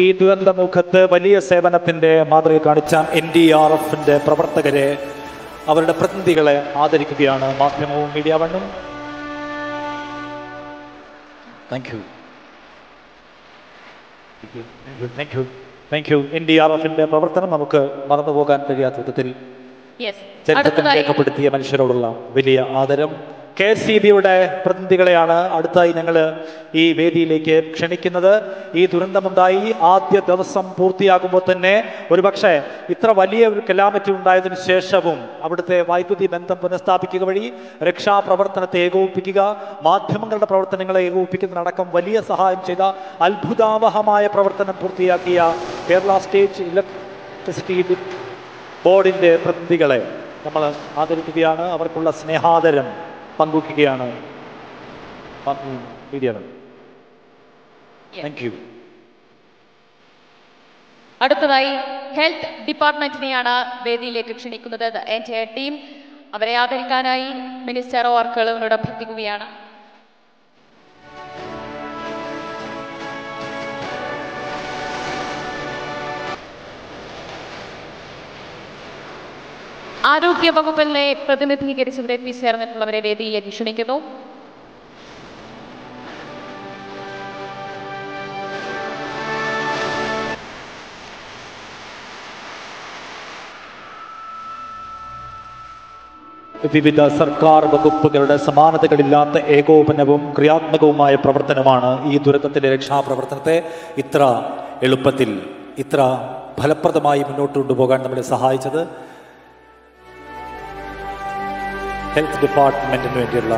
ഈ ദുരന്തമുഖത്ത് വലിയ സേവനത്തിന്റെ മാതൃക കാണിച്ച എൻ ഡി ആർ എഫിന്റെ പ്രവർത്തകരെ അവരുടെ പ്രതിനിധികളെ ആദരിക്കുകയാണ് മാധ്യമവും മീഡിയ വണ്ണും. Thank you thank you thank you N D R എഫിന്റെ പ്രവർത്തനം നമുക്ക് മറന്നു പോകാൻ കഴിയാത്ത വിധത്തിൽ ചരിത്രത്തിൽ രേഖപ്പെടുത്തിയ മനുഷ്യരോടുള്ള വലിയ ആദരം. കെ എസ് സി ബിയുടെ പ്രതിനിധികളെയാണ് അടുത്തായി ഞങ്ങൾ ഈ വേദിയിലേക്ക് ക്ഷണിക്കുന്നത്. ഈ ദുരന്തമുണ്ടായി. ആദ്യ ദിവസം പൂർത്തിയാകുമ്പോൾ തന്നെ ഒരുപക്ഷെ ഇത്ര വലിയ ഒരു കലാമറ്റി ഉണ്ടായതിനു ശേഷവും അവിടുത്തെ വൈദ്യുതി ബന്ധം പുനഃസ്ഥാപിക്കുക വഴി രക്ഷാപ്രവർത്തനത്തെ ഏകോപിപ്പിക്കുക മാധ്യമങ്ങളുടെ പ്രവർത്തനങ്ങളെ ഏകോപിപ്പിക്കുന്നതിനടക്കം വലിയ സഹായം ചെയ്ത അത്ഭുതാവഹമായ പ്രവർത്തനം പൂർത്തിയാക്കിയ കേരള സ്റ്റേറ്റ് ഇലക്ട്രിസിറ്റി ബോർഡിന്റെ പ്രതിനിധികളെ നമ്മൾ ആദരിക്കുകയാണ്. അവർക്കുള്ള സ്നേഹാദരം. പങ്കുവയ്ക്കുകയാണ്. താങ്ക് യു അടുത്തതായി ഹെൽത്ത് ഡിപ്പാർട്ട്മെന്റിനെയാണ് വേദിയിലേക്ക് ക്ഷണിക്കുന്നത്. എന്റെ ടീം അവരെ ആദരിക്കാനായി മിനിസ്റ്റർ ഓർക്കുകളോട് അഭ്യർത്ഥിക്കുകയാണ് ആരോഗ്യ വകുപ്പിനെ പ്രതിനിധീകരിച്ചുകൊണ്ട് എത്തിച്ചേർന്നിട്ടുള്ളവരെ വേദി ക്ഷണിക്കുന്നു വിവിധ സർക്കാർ വകുപ്പുകളുടെ സമാനതകളില്ലാത്ത ഏകോപനവും ക്രിയാത്മകവുമായ പ്രവർത്തനമാണ് ഈ ദുരന്തത്തിലെ രക്ഷാപ്രവർത്തനത്തെ ഇത്ര എളുപ്പത്തിൽ ഇത്ര ഫലപ്രദമായി മുന്നോട്ട് കൊണ്ടുപോകാൻ നമ്മളെ സഹായിച്ചത്. ഹെൽത്ത് ഡിപ്പാർട്ട്മെന്റിന് വേണ്ടിയുള്ള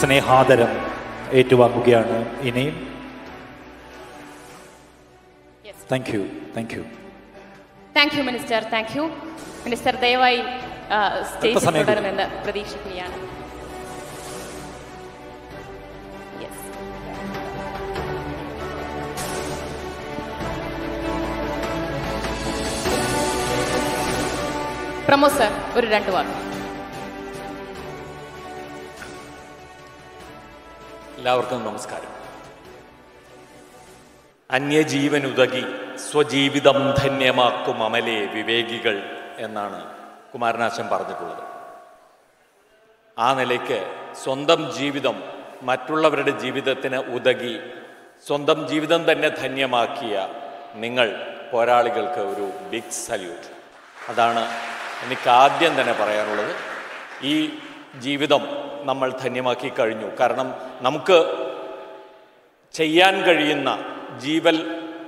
സ്നേഹാദരം ഏറ്റുവാങ്ങുകയാണ് ഇനിയും. Thank you thank you thank you minister thank you minister ദയവായി. തുടരുമെന്ന് പ്രതീക്ഷിക്കുകയാണ്. പ്രമോദ് സർ ഒരു രണ്ട് വാക്ക്. എല്ലാവർക്കും നമസ്കാരം. അന്യജീവനുതകി സ്വജീവിതം ധന്യമാക്കും അമലെ വിവേകികൾ എന്നാണ് കുമാരനാശൻ പറഞ്ഞിട്ടുള്ളത്. ആ നിലയ്ക്ക് സ്വന്തം ജീവിതം മറ്റുള്ളവരുടെ ജീവിതത്തിന് ഉതകി സ്വന്തം ജീവിതം തന്നെ ധന്യമാക്കിയ നിങ്ങൾ പോരാളികൾക്ക് ഒരു ബിഗ് സല്യൂട്ട് അതാണ് എനിക്ക് ആദ്യം തന്നെ പറയാനുള്ളത്. ഈ ജീവിതം നമ്മൾ ധന്യമാക്കി കഴിഞ്ഞു. കാരണം നമുക്ക് ചെയ്യാൻ കഴിയുന്ന ജീവൽ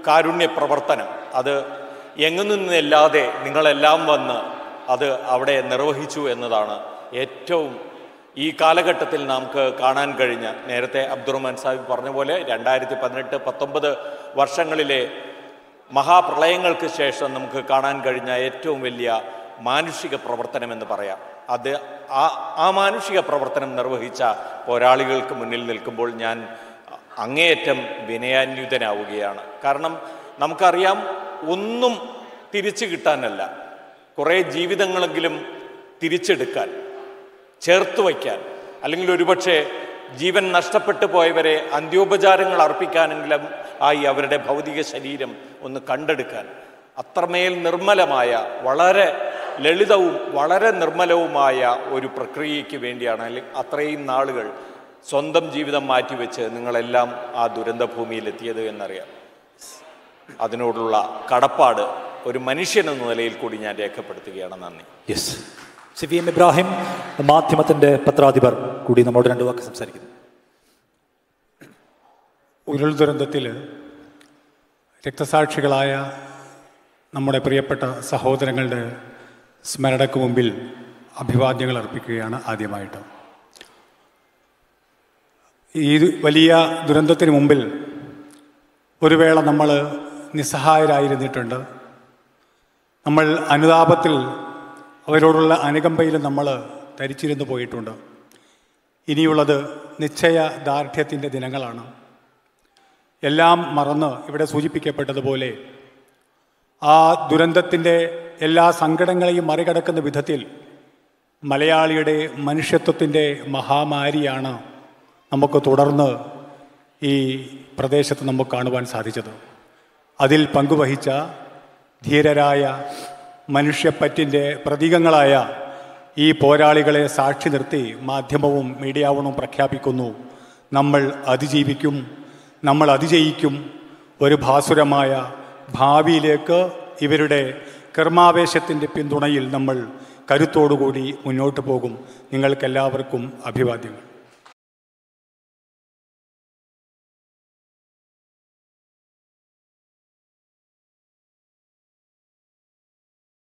കാരുണ്യ പ്രവർത്തനം അത് എങ്ങു നിന്നില്ലാതെ നിങ്ങളെല്ലാം വന്ന് അത് അവിടെ നിർവഹിച്ചു എന്നതാണ് ഏറ്റവും ഈ കാലഘട്ടത്തിൽ നമുക്ക് കാണാൻ കഴിഞ്ഞ. നേരത്തെ അബ്ദുറഹ്മാൻ സാഹിബ് പറഞ്ഞ പോലെ രണ്ടായിരത്തി പതിനെട്ട് പത്തൊമ്പത് വർഷങ്ങളിലെ മഹാപ്രളയങ്ങൾക്ക് ശേഷം നമുക്ക് കാണാൻ കഴിഞ്ഞ ഏറ്റവും വലിയ മാനുഷിക പ്രവർത്തനം എന്ന് പറയാം. അത് ആ ആ മാനുഷിക പ്രവർത്തനം നിർവഹിച്ച പോരാളികൾക്ക് മുന്നിൽ നിൽക്കുമ്പോൾ ഞാൻ അങ്ങേയറ്റം വിനയാന്യുതനാവുകയാണ് കാരണം നമുക്കറിയാം ഒന്നും തിരിച്ചു കിട്ടാനല്ല. കുറേ ജീവിതങ്ങളെങ്കിലും തിരിച്ചെടുക്കാൻ ചേർത്ത് വയ്ക്കാൻ അല്ലെങ്കിൽ ഒരുപക്ഷെ ജീവൻ നഷ്ടപ്പെട്ടു പോയവരെ അന്ത്യോപചാരങ്ങൾ അർപ്പിക്കാനെങ്കിലും ആയി അവരുടെ ഭൗതിക ശരീരം ഒന്ന് കണ്ടെടുക്കാൻ. അത്രമേൽ നിർമ്മലമായ വളരെ ലളിതവും വളരെ നിർമ്മലവുമായ ഒരു പ്രക്രിയയ്ക്ക് വേണ്ടിയാണ് അല്ലെങ്കിൽ അത്രയും നാളുകൾ സ്വന്തം ജീവിതം മാറ്റിവെച്ച് നിങ്ങളെല്ലാം ആ ദുരന്തഭൂമിയിലെത്തിയത് എന്നറിയാം. അതിനോടുള്ള കടപ്പാട് ഒരു മനുഷ്യൻ എന്ന നിലയിൽ കൂടി ഞാൻ രേഖപ്പെടുത്തുകയാണ്. നന്ദി. Yes C V M Ibrahim മാധ്യമത്തിന്റെ പത്രാധിപർ കൂടി നമ്മോട് രണ്ടു വാക്ക് സംസാരിക്കുന്നു. ഉരുൾ ദുരന്തത്തിൽ രക്തസാക്ഷികളായ നമ്മുടെ പ്രിയപ്പെട്ട സഹോദരങ്ങളുടെ സ്മരണയ്ക്ക് മുമ്പിൽ അഭിവാദ്യങ്ങൾ അർപ്പിക്കുകയാണ് ആദ്യമായിട്ട്. ഈ വലിയ ദുരന്തത്തിന് മുമ്പിൽ ഒരു വേള നമ്മൾ നിസ്സഹായരായിരുന്നിട്ടുണ്ട്. നമ്മൾ അനുതാപത്തിൽ അവരോടുള്ള അനുകമ്പയിൽ നമ്മൾ ധരിച്ചിരുന്നു പോയിട്ടുണ്ട്. ഇനിയുള്ളത് നിശ്ചയ ദാർഢ്യത്തിന്റെ ദിനങ്ങളാണ്. എല്ലാം മറന്ന് ഇവിടെ സൂചിപ്പിക്കപ്പെട്ടതുപോലെ ആ ദുരന്തത്തിന്റെ എല്ലാ സങ്കടങ്ങളെയും മറികടക്കുന്ന വിധത്തിൽ മലയാളിയുടെ മനുഷ്യത്വത്തിന്റെ മഹാമാരിയാണ് നമുക്ക് തുടർന്ന് ഈ പ്രദേശത്ത് നമുക്ക് കാണുവാൻ സാധിച്ചത്. അതിൽ പങ്കുവഹിച്ച ധീരരായ മനുഷ്യപ്പറ്റിന്റെ പ്രതീകങ്ങളായ ഈ പോരാളികളെ സാക്ഷി നിർത്തി മാധ്യമവും മീഡിയാവണവും പ്രഖ്യാപിക്കുന്നു. നമ്മൾ അതിജീവിക്കും നമ്മൾ അതിജയിക്കും. ഒരു ഭാസുരമായ ഭാവിയിലേക്ക് ഇവരുടെ കർമാവേശത്തിന്റെ പിന്തുണയിൽ നമ്മൾ കരുത്തോടുകൂടി മുന്നോട്ട് പോകും. നിങ്ങൾക്കെല്ലാവർക്കും അഭിവാദ്യങ്ങൾ.